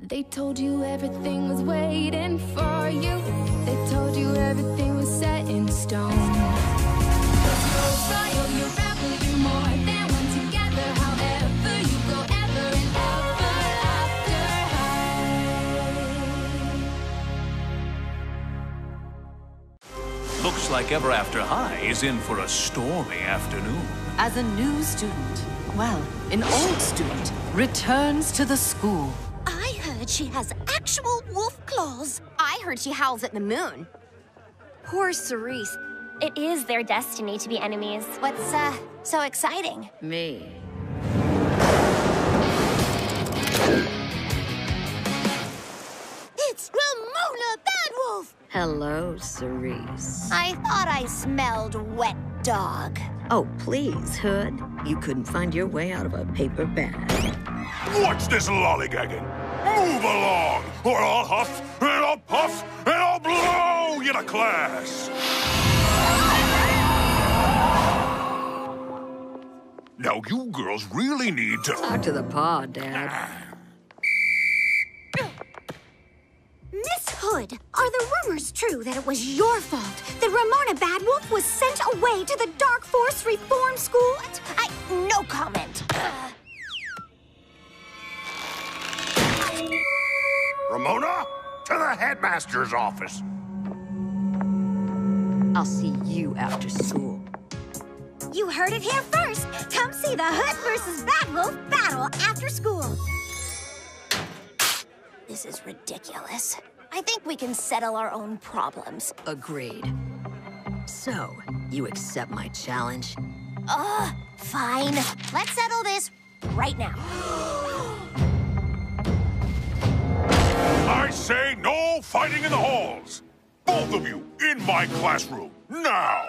They told you everything was waiting for you. They told you everything was set in stone. Royal, you're rebel, you're more than one together. However, you go ever and ever after high. Looks like Ever After High is in for a stormy afternoon. As a new student, well, an old student, returns to the school. I heard she has actual wolf claws. I heard she howls at the moon. Poor Cerise. It is their destiny to be enemies. What's, uh, so exciting? Me. It's Ramona Badwolf! Hello, Cerise. I thought I smelled wet dog. Oh, please, Hood. You couldn't find your way out of a paper bag. What's this lollygagging? Move along, or I'll huff, and I'll puff, and I'll blow you to class! Now, you girls really need to... Talk to the paw, Dad. Miss Hood, are the rumors true that it was your fault that Ramona Badwolf was sent away to the Dark Force Reform School? I... no comment. Uh, the headmaster's office. I'll see you after school. You heard it here first. Come see the Hood versus Badwolf battle after school. This is ridiculous. I think we can settle our own problems. Agreed. So, you accept my challenge? Ugh, fine. Let's settle this right now. I say no fighting in the halls. Both of you, in my classroom, now!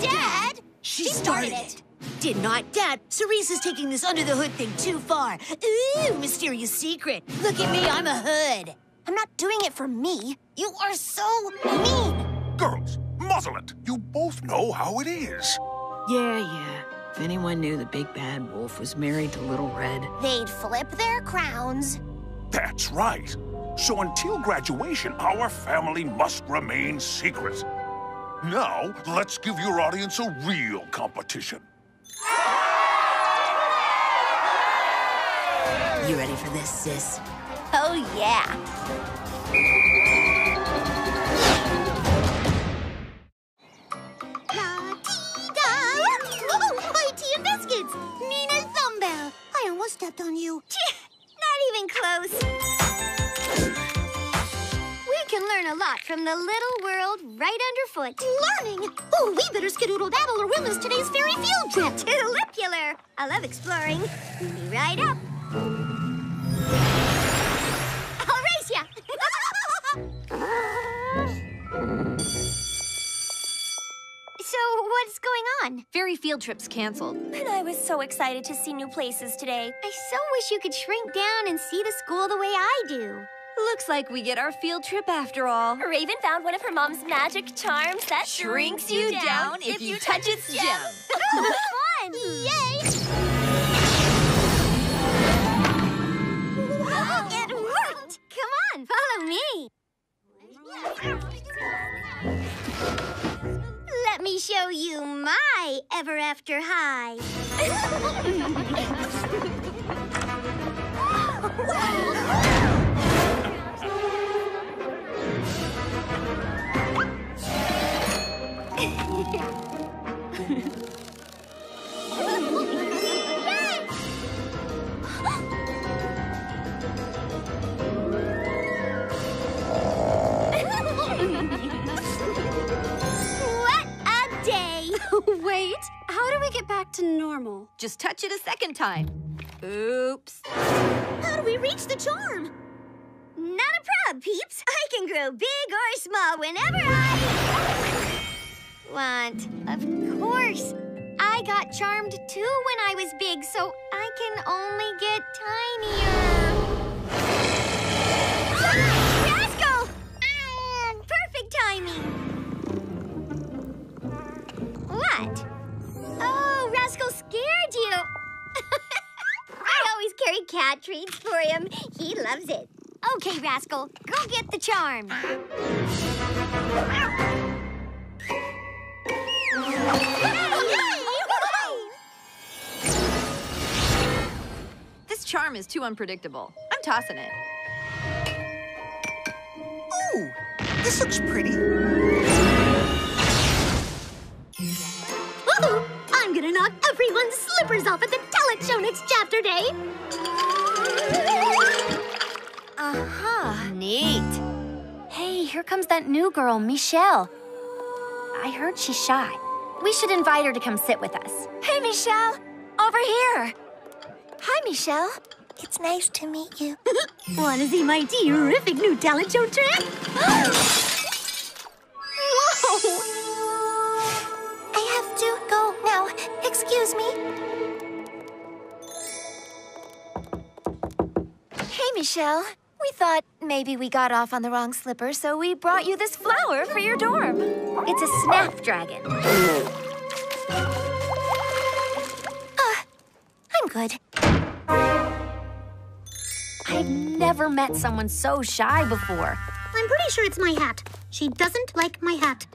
Dad! She, started, it. Did not, Dad. Cerise is taking this under the hood thing too far. Ooh, mysterious secret. Look at me, I'm a hood. I'm not doing it for me. You are so mean. Girls, muzzle it. You both know how it is. Yeah, yeah. If anyone knew the big bad wolf was married to Little Red, They'd flip their crowns. That's right. So until graduation, our family must remain secret. Now, let's give your audience a real competition. You ready for this, sis? Oh, yeah. Oh, stepped on you. Close. We can learn a lot from the little world right underfoot. Learning? Oh, we better skedoodle dabble or we'll miss today's fairy field trip. Tilipular! I love exploring. Be right up. What's going on? Fairy field trip's canceled. And I was so excited to see new places today. I so wish you could shrink down and see the school the way I do. Looks like we get our field trip after all. Raven found one of her mom's magic charms that shrinks you down if you touch its gem. Oh, fun! Yay! After high. back to normal? Just touch it a second time. Oops. How do we reach the charm? Not a prob, peeps. I can grow big or small whenever I want. Of course. I got charmed too when I was big, so I can only get tinier. Ah, Rascal! Ah, perfect timing. What? Oh, scared you. I always carry cat treats for him. He loves it. Okay, Rascal, go get the charm. This charm is too unpredictable. I'm tossing it. Ooh, this looks pretty. Woohoo! Gonna knock everyone's slippers off at the talent show next chapter day. Uh-huh. Neat. Hey, here comes that new girl, Meeshell. I heard she's shy. We should invite her to come sit with us. Hey, Meeshell! Over here! Hi, Meeshell. It's nice to meet you. Want to see my terrific new talent show trick? Meeshell. We thought maybe we got off on the wrong slipper, so we brought you this flower for your dorm. It's a snapdragon. Uh, I'm good. I've never met someone so shy before. I'm pretty sure it's my hat. She doesn't like my hat.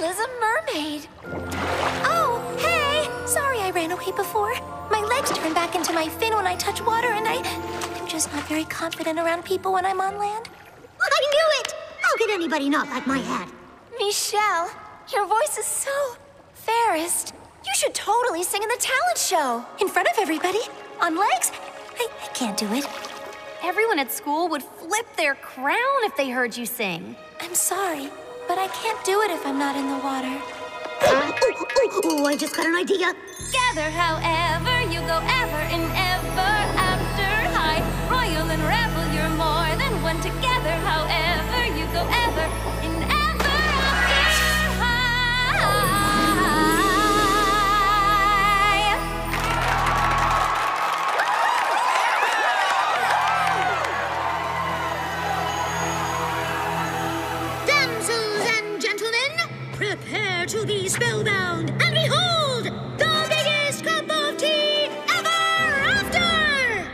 Is a mermaid. Oh, hey! Sorry I ran away before. My legs turn back into my fin when I touch water, and I, I'm just not very confident around people when I'm on land. I knew it! How could anybody not like my hat? Meeshell, your voice is so fairest. You should totally sing in the talent show. In front of everybody. On legs? I, I can't do it. Everyone at school would flip their crown if they heard you sing. I'm sorry, but I can't do it if I'm not in the water. Oh, oh, oh, I just got an idea. Gather however you go ever in ever after high. Royal and rebel, you're more than one together. However you go ever in ever and behold the biggest cup of tea ever after!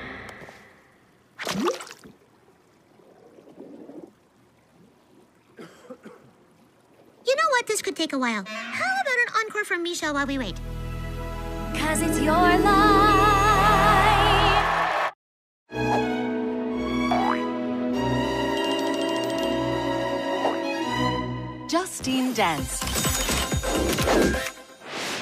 You know what? This could take a while. How about an encore from Meeshell while we wait? Cause it's your life. Justine Dance.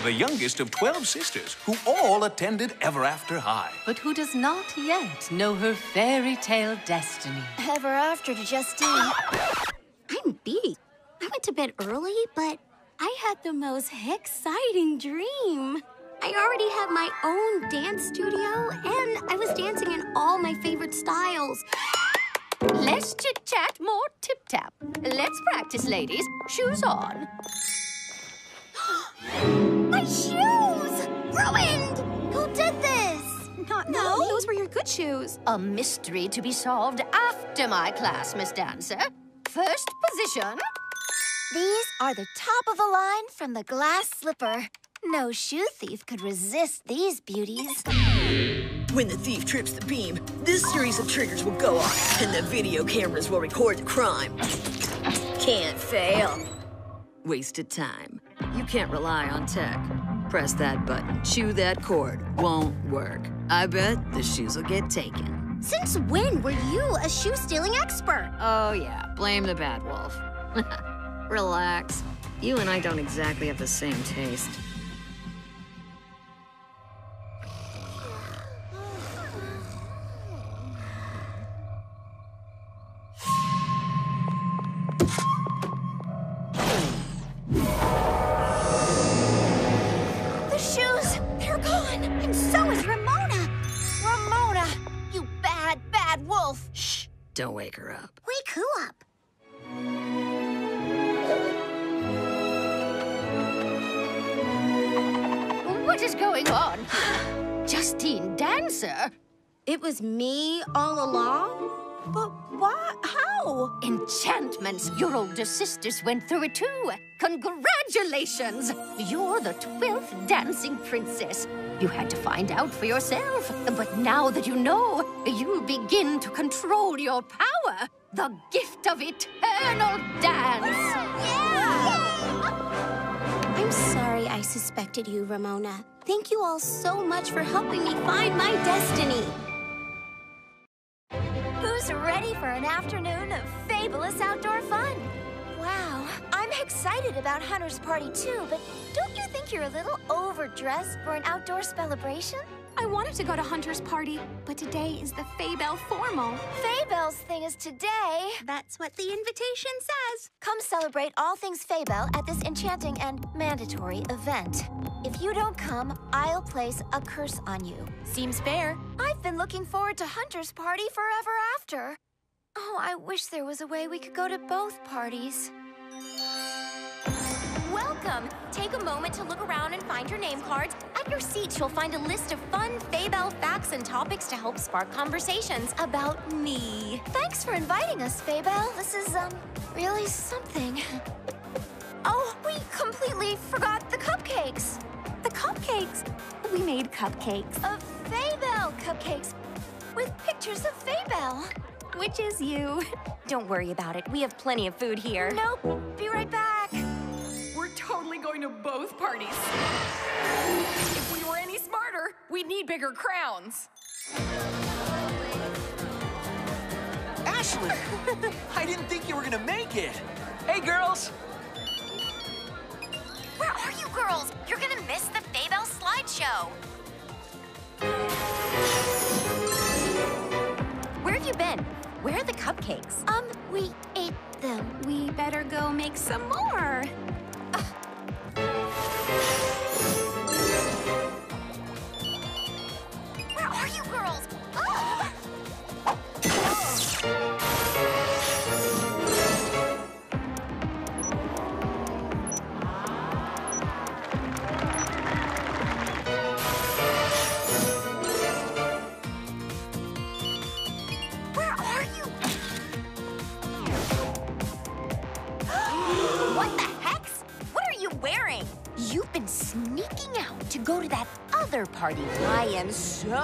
The youngest of 12 sisters who all attended Ever After High. But who does not yet know her fairy tale destiny? Ever after to Justine. I'm beat. I went to bed early, but I had the most exciting dream. I already have my own dance studio, and I was dancing in all my favorite styles. Less chit chat, more tip tap. Let's practice, ladies. Shoes on. My shoes! Ruined! Who did this? Not no, those were your good shoes. A mystery to be solved after my class, Miss Dancer. First position. These are the top of the line from the glass slipper. No shoe thief could resist these beauties. When the thief trips the beam, this series of triggers will go off, and the video cameras will record the crime. Can't fail. Wasted time. You can't rely on tech. Press that button, chew that cord. Won't work. I bet the shoes will get taken. Since when were you a shoe stealing expert? Oh, yeah, blame the bad wolf. Relax. You and I don't exactly have the same taste. Don't wake her up. Wake who up? What is going on? Justine Dancer? It was me all along? But why? How? Enchantments. Your older sisters went through it too. Congratulations! You're the 12th dancing princess. You had to find out for yourself. But now that you know, you begin to control your power. The gift of eternal dance. Yeah! I'm sorry I suspected you, Ramona. Thank you all so much for helping me find my destiny. Who's ready for an afternoon of fabulous outdoor fun? Wow, I'm excited about Hunter's Party too, but don't you think you're a little overdressed for an outdoor celebration? I wanted to go to Hunter's party, but today is the Faybelle formal. Faybelle's thing is today. That's what the invitation says. Come celebrate all things Faybelle at this enchanting and mandatory event. If you don't come, I'll place a curse on you. Seems fair. I've been looking forward to Hunter's party forever after. Oh, I wish there was a way we could go to both parties. Welcome! Take a moment to look around and find your name cards. At your seats, you'll find a list of fun Faybelle facts and topics to help spark conversations about me. Thanks for inviting us, Faybelle. This is, um, really something. Oh, we completely forgot the cupcakes. The cupcakes? We made cupcakes. Of Faybelle cupcakes with pictures of Faybelle. Which is you. Don't worry about it. We have plenty of food here. Nope. Be right back. We're totally going to both parties. If we were any smarter, we'd need bigger crowns. Ashley! I didn't think you were gonna make it. Hey, girls! Where are you girls? You're gonna miss the Faybelle slideshow. Where are the cupcakes? Um, we ate them. We better go make some more. Sneaking out to go to that other party. I am so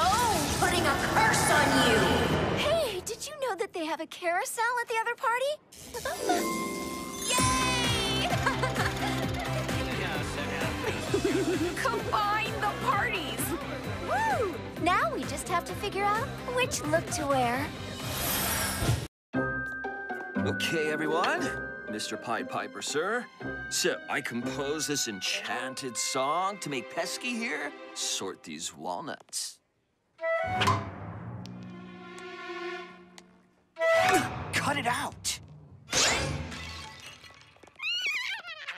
putting a curse on you. Hey, did you know that they have a carousel at the other party? Yay! Combine the parties! Woo! Now we just have to figure out which look to wear. Okay, everyone. Mr. Pied Piper, sir. So, I composed this enchanted song to make Pesky here sort these walnuts. Cut it out!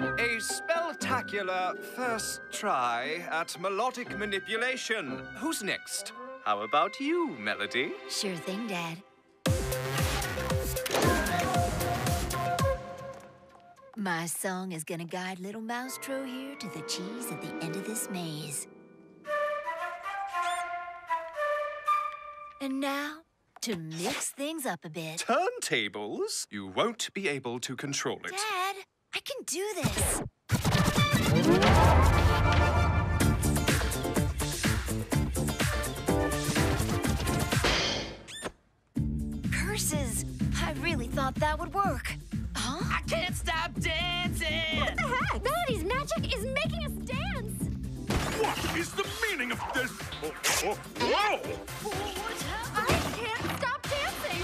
A spectacular first try at melodic manipulation. Who's next? How about you, Melody? Sure thing, Dad. My song is gonna guide little Mouse-Tro here to the cheese at the end of this maze. And now, to mix things up a bit. Turntables? You won't be able to control it. Dad, I can do this. Curses! I really thought that would work. Huh? I can't stop dancing! What the heck? Melody's magic is making us dance! What is the meaning of this? Oh, oh, whoa! I can't stop dancing!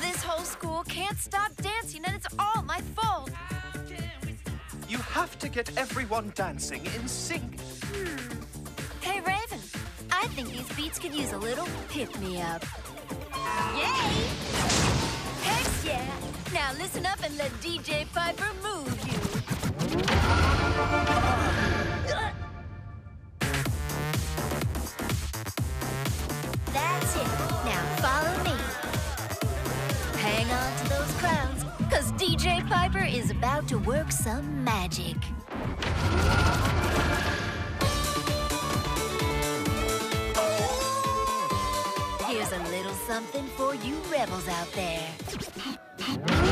This whole school can't stop dancing, and it's all my fault. You have to get everyone dancing in sync. Hmm. Hey, Raven, I think these beats could use a little pick-me-up. Yay! Now listen up and let DJ Piper move you. That's it. Now follow me. Hang on to those crowns, because DJ Piper is about to work some magic. Here's a little something for you rebels out there.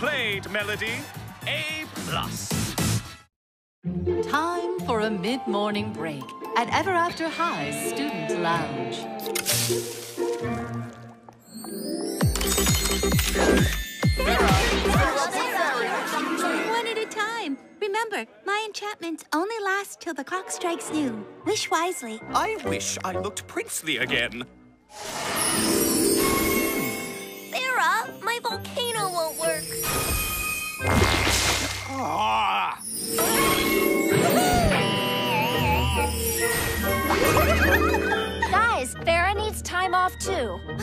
played, Melody. A plus. Time for a mid-morning break at Ever After High's Student Lounge. One at a time. Remember, my enchantments only last till the clock strikes noon. Wish wisely. I wish I looked princely again. Farrah, my volcano won't work. Ah! Guys, Farrah needs time off too.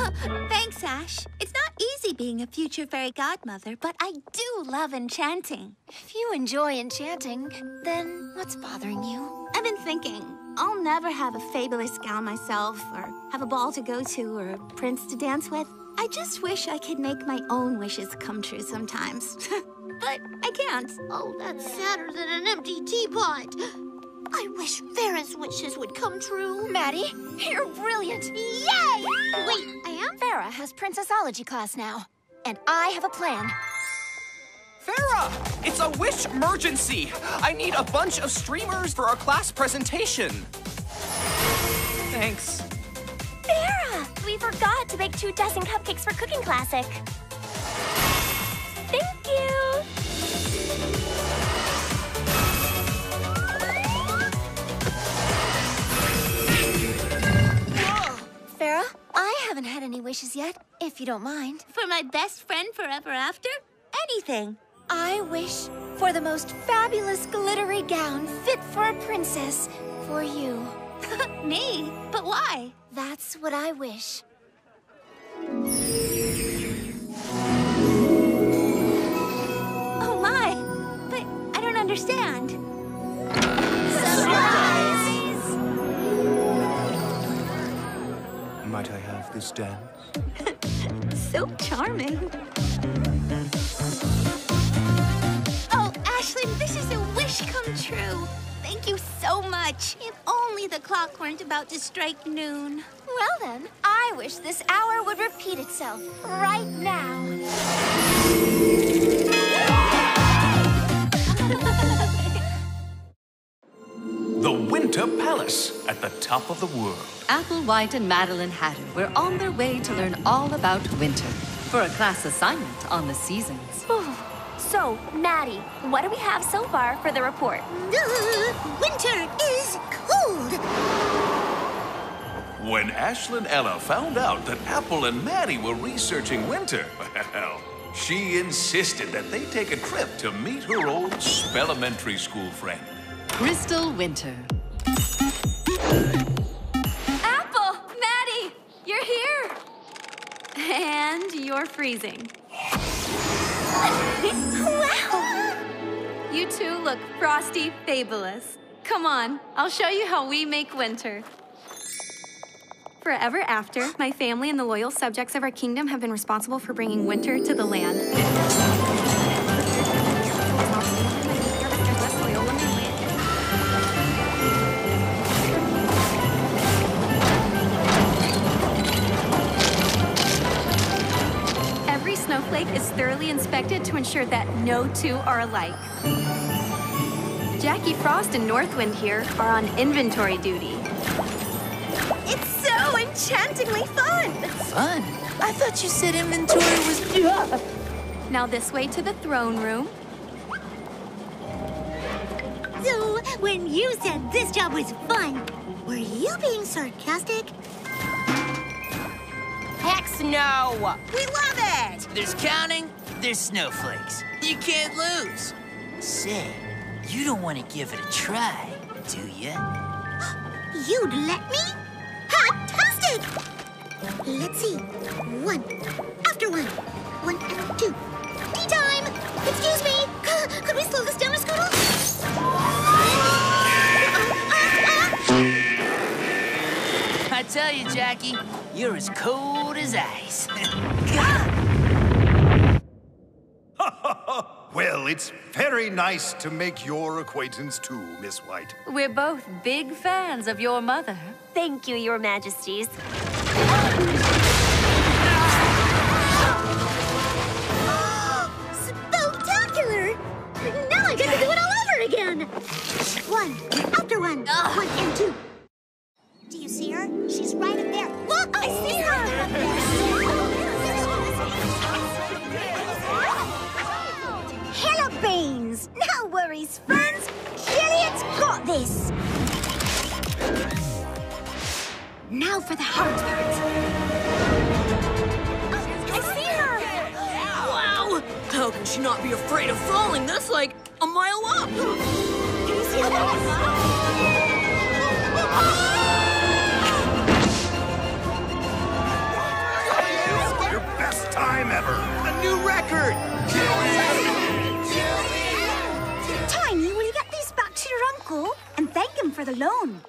Thanks, Ash. It's not easy being a future fairy godmother, but I do love enchanting. If you enjoy enchanting, then what's bothering you? I've been thinking. I'll never have a fabulous gown myself, or have a ball to go to, or a prince to dance with. I just wish I could make my own wishes come true sometimes. but I can't. Oh, that's sadder than an empty teapot. I wish Farrah's wishes would come true. Maddie, you're brilliant. Yay! Wait, I am? Farrah has princessology class now, and I have a plan. Farrah! It's a wish emergency! I need a bunch of streamers for our class presentation. Thanks. We forgot to bake two dozen cupcakes for Cooking Classic. Thank you. Farrah, I haven't had any wishes yet, if you don't mind. For my best friend forever after? Anything. I wish for the most fabulous glittery gown fit for a princess for you. Me? But why? That's what I wish. Oh my! But I don't understand. Might I have this dance? So charming. Oh, Ashlynn, this is a wish come true. Thank you so much. If only the clock weren't about to strike noon. Well then, I wish this hour would repeat itself right now. The Winter Palace at the top of the world. Apple White and Madeline Hatter were on their way to learn all about winter for a class assignment on the seasons. Oh, So, Maddie, what do we have so far for the report? winter is cold. When Ashlynn Ella found out that Apple and Maddie were researching winter, well, she insisted that they take a trip to meet her old spellementary school friend. Crystal Winter. Apple! Maddie! You're here! And you're freezing. You two look frosty fabulous. Come on, I'll show you how we make winter. Forever after, my family and the loyal subjects of our kingdom have been responsible for bringing winter to the land. Snowflake is thoroughly inspected to ensure that no two are alike. Jackie Frost and Northwind here are on inventory duty. It's so enchantingly fun! Fun? I thought you said inventory was. Now this way to the throne room. So, when you said this job was fun, were you being sarcastic? Hex no! We love it! There's counting, there's snowflakes. You can't lose. Say, you don't want to give it a try, do you? You'd let me? Fantastic! Let's see. One after one. One after two. Tea time! Excuse me! Could we slow this down a scoodle? Uh, uh, uh. I tell you, Jackie, you're as cold as ice. Well, Well, it's very nice to make your acquaintance too, Miss White. We're both big fans of your mother. Thank you, Your Majesties. Spectacular! Now I get to do it all over again! One, after one, one and two. No worries, friends. Juliet's got this. Now for the hard part. Oh, I see her! Wow! How can she not be afraid of falling? That's like a mile up! Can you see Your best time ever. A new record! Him for the loan?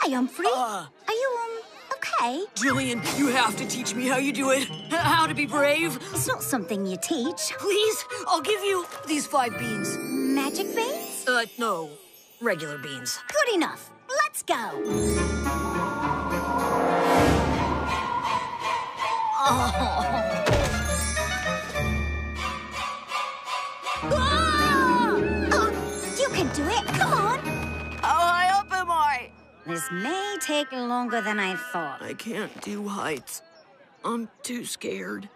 Hi, Humphrey. Uh. Are you, um, okay? Jillian, you have to teach me how you do it. How to be brave. It's not something you teach. Please, I'll give you these five beans. Magic beans? Uh, no. Regular beans. Good enough. Let's go. This may take longer than I thought. I can't do heights. I'm too scared.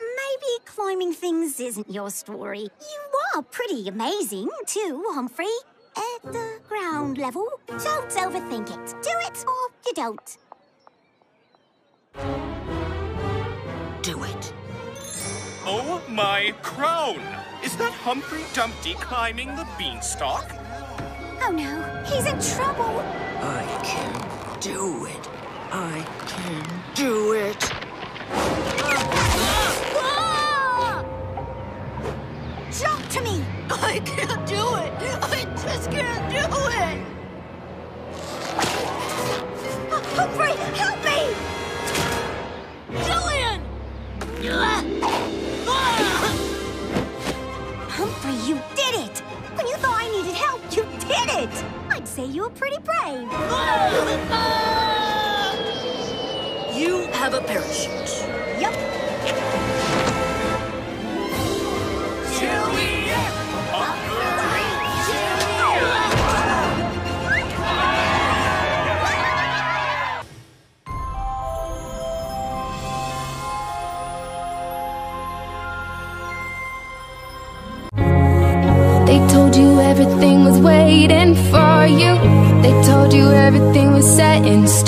Maybe climbing things isn't your story. You are pretty amazing, too, Humphrey. At the ground level. Don't overthink it. Do it or you don't. Do it. Oh, my crown! Is that Humphrey Dumpty climbing the beanstalk? Oh no, he's in trouble. I can do it. I can do it. Jump to me. I can't do it. I just can't do it. Oh, Humphrey, help me! Jillian! Humphrey, you did it! I'd say you were pretty brave. You have a parachute. Yep.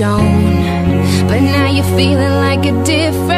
Stone. But now you're feeling like a different.